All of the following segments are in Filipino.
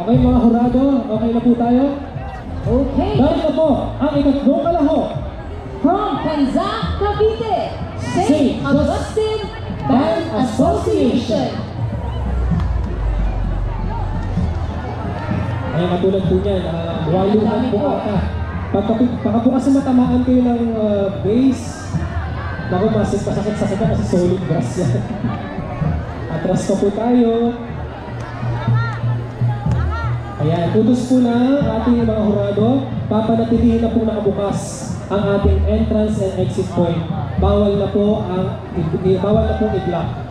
Okay mga hurado, okay na po tayo? Okay. Dahil po ang ikatlong kalaho. From Kanza, Cavite, St. St. Augustine Band Association. Ay katulad po niyan, uh, waluhan po ata. Pagka, baka po kasi matamaan kayo ng uh, base, Naku, mas pasakit-sakit na kasi solid brass yan. Atras pa po tayo. Ayan, utos po ang ating mga hurado. Papanatilihin na po nakabukas ang ating entrance and exit point. Bawal na po ang bawal na po i-block.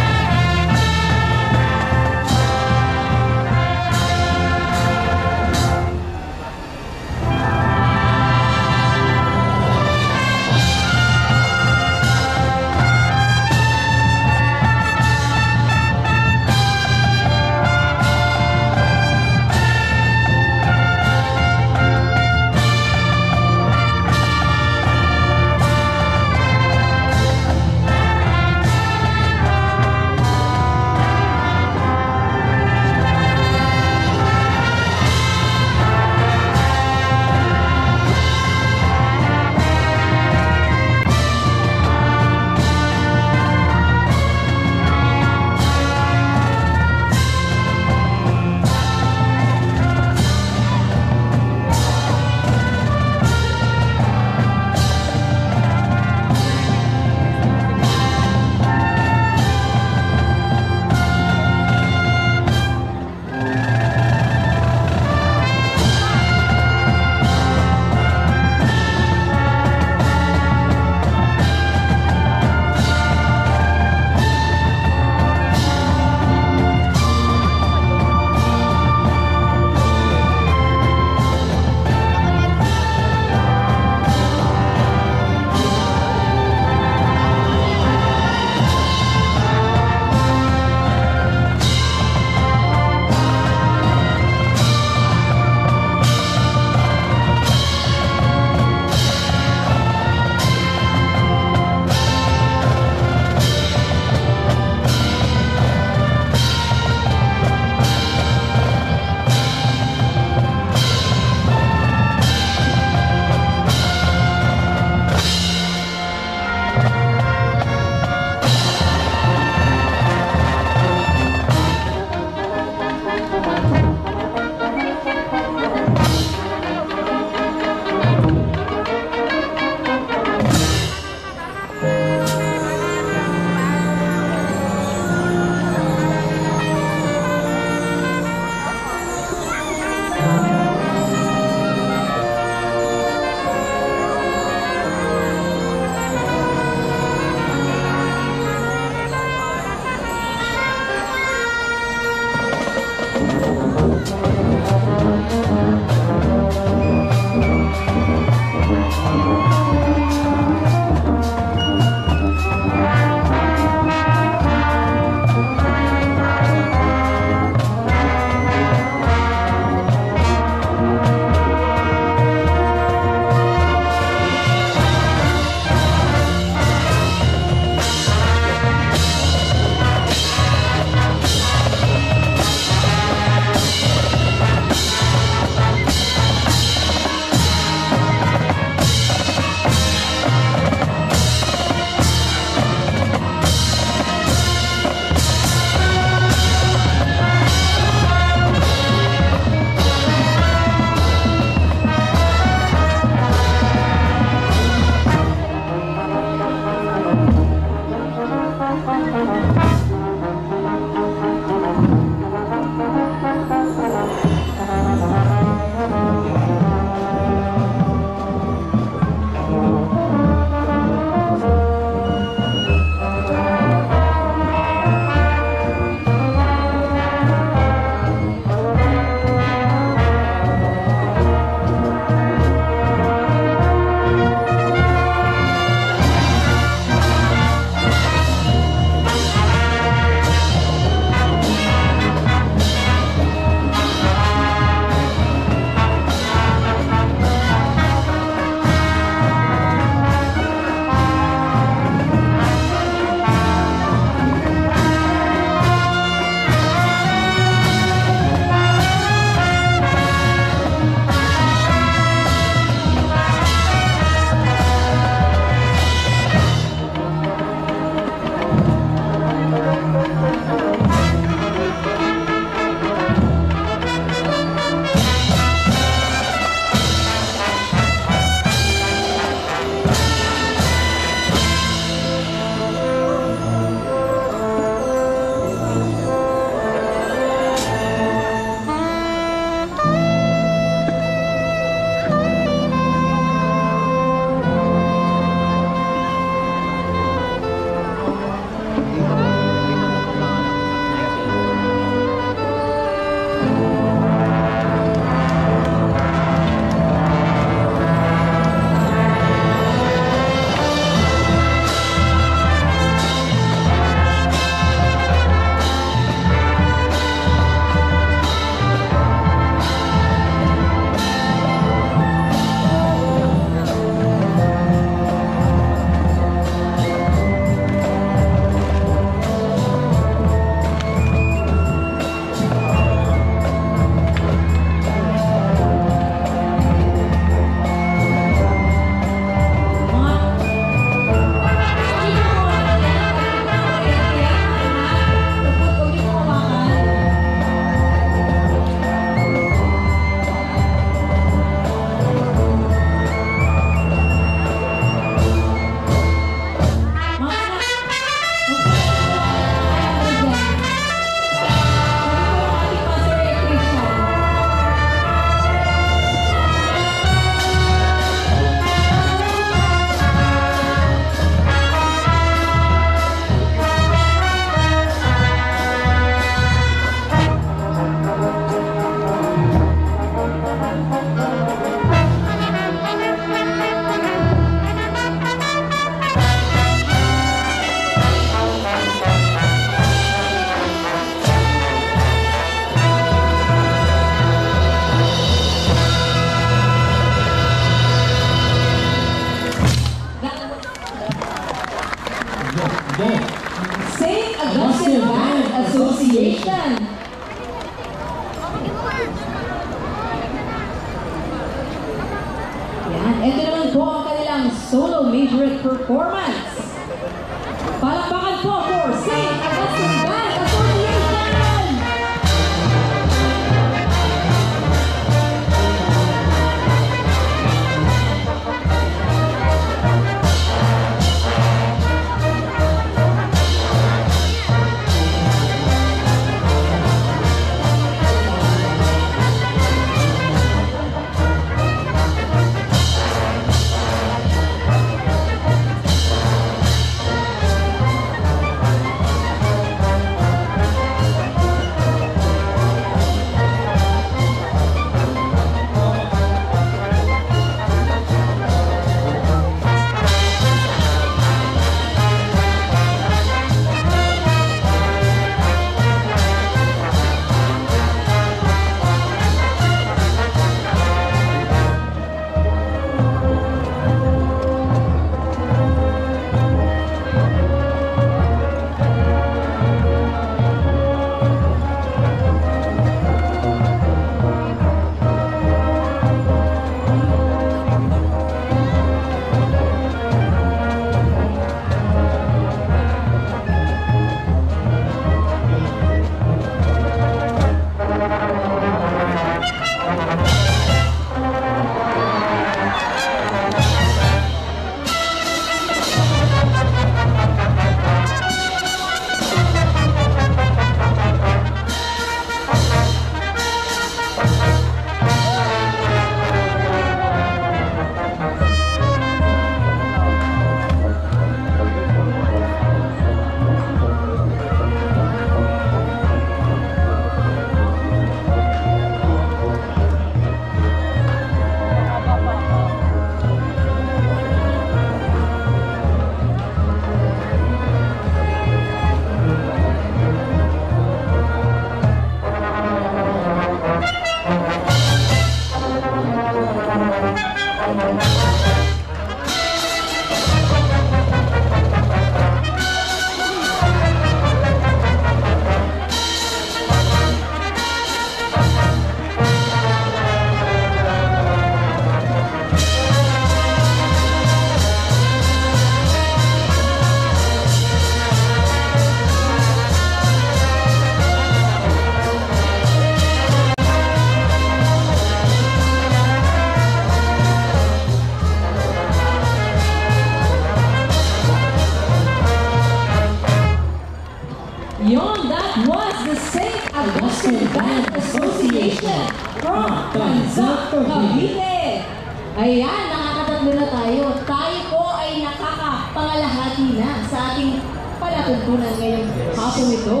Ito.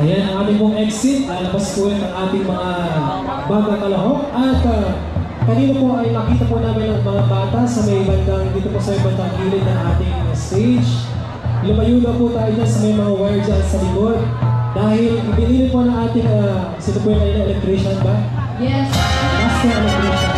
Ayan ang aming pong exit. Lalabas po yan ang ating mga bagong kalahok. At uh, kanina po ay nakita po namin ang mga bata sa may bandang, dito po sa may bandang gilid ng ating stage. Lumayo na po tayo dyan sa may mga wire dyan sa likod. Dahil ibinili po ng ating, uh, sino po yung electrician ba? Yes. Master electrician.